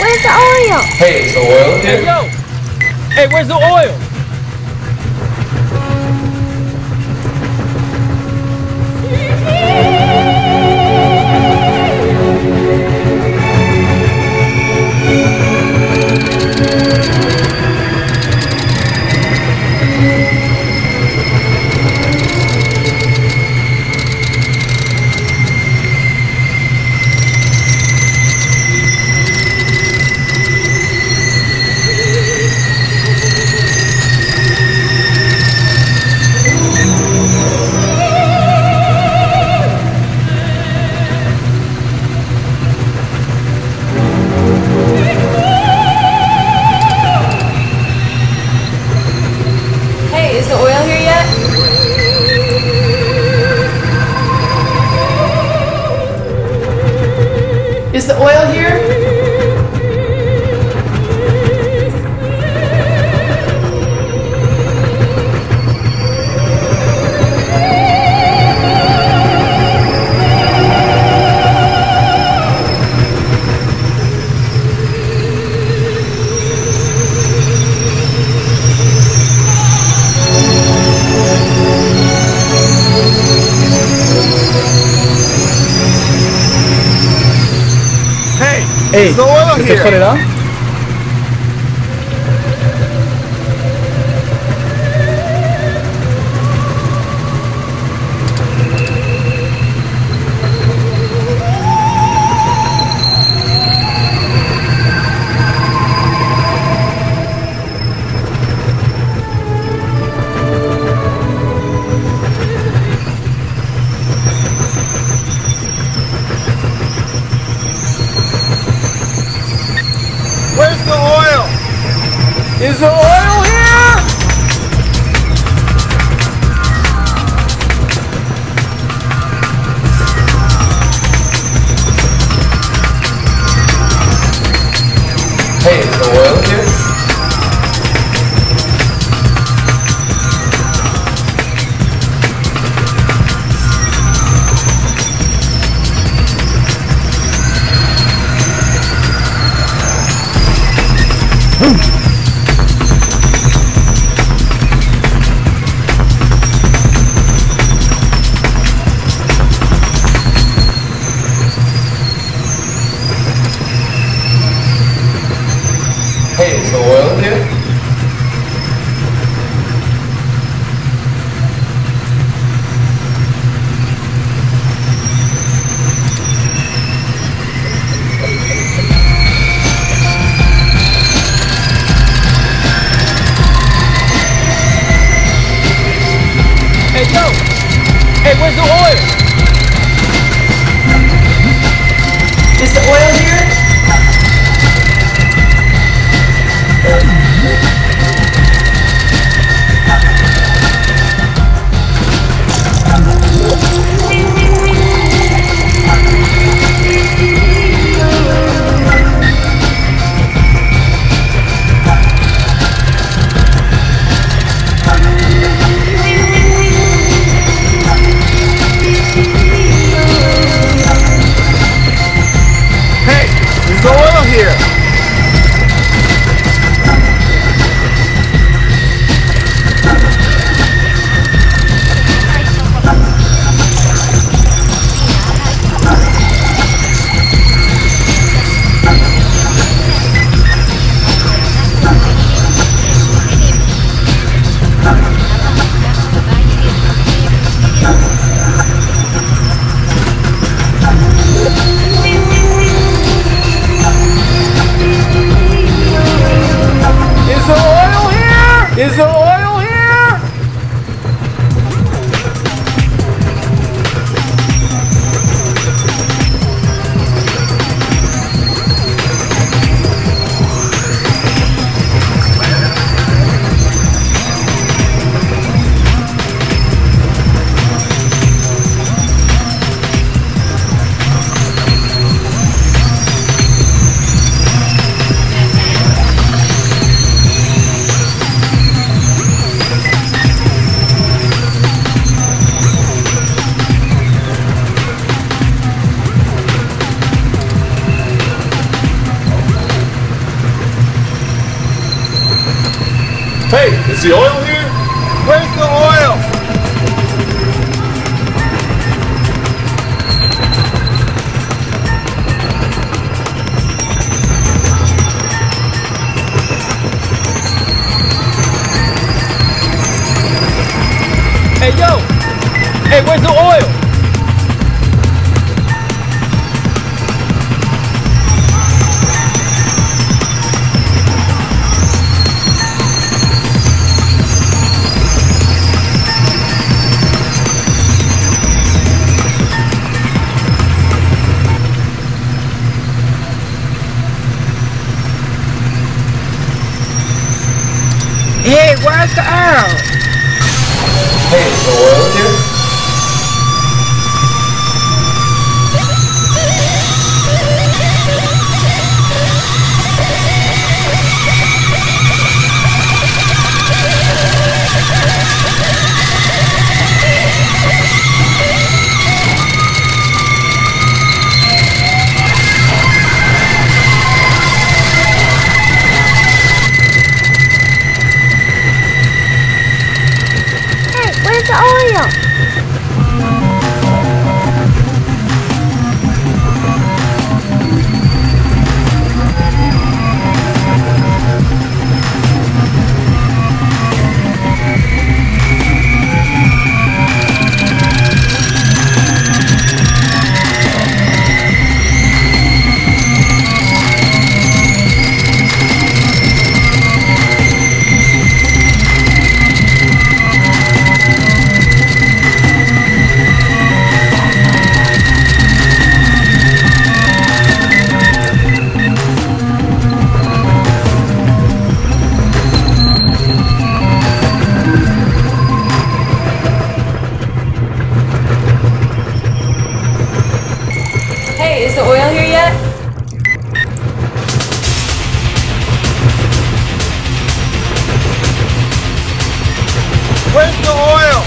Where's the oil? Hey, is the oil here? Hey, yo! Hey, where's the oil? Hey, ¿qué fuera? Yeah. the oil here? Where's the oil?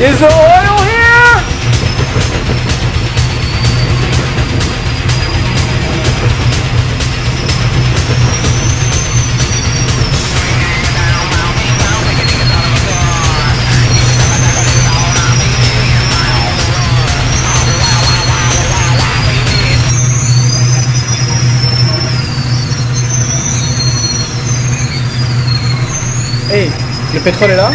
Is the oil here? Le pétrole est là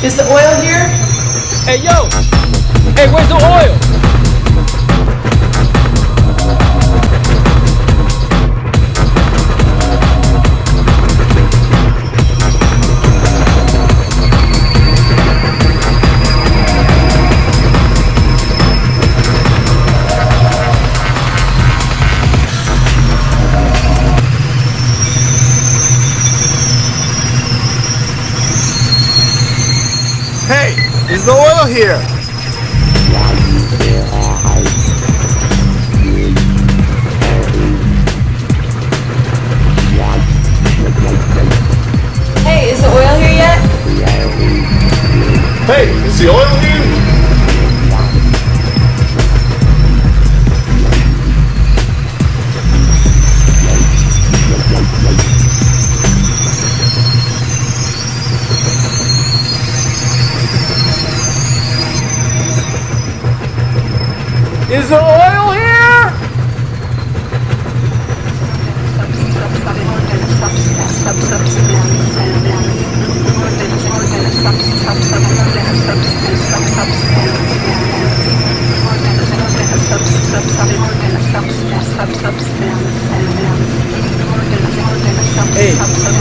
Is the oil here? Hey, yo! Hey, where's the oil? Hey, is the oil here? Is the oil here? Hey,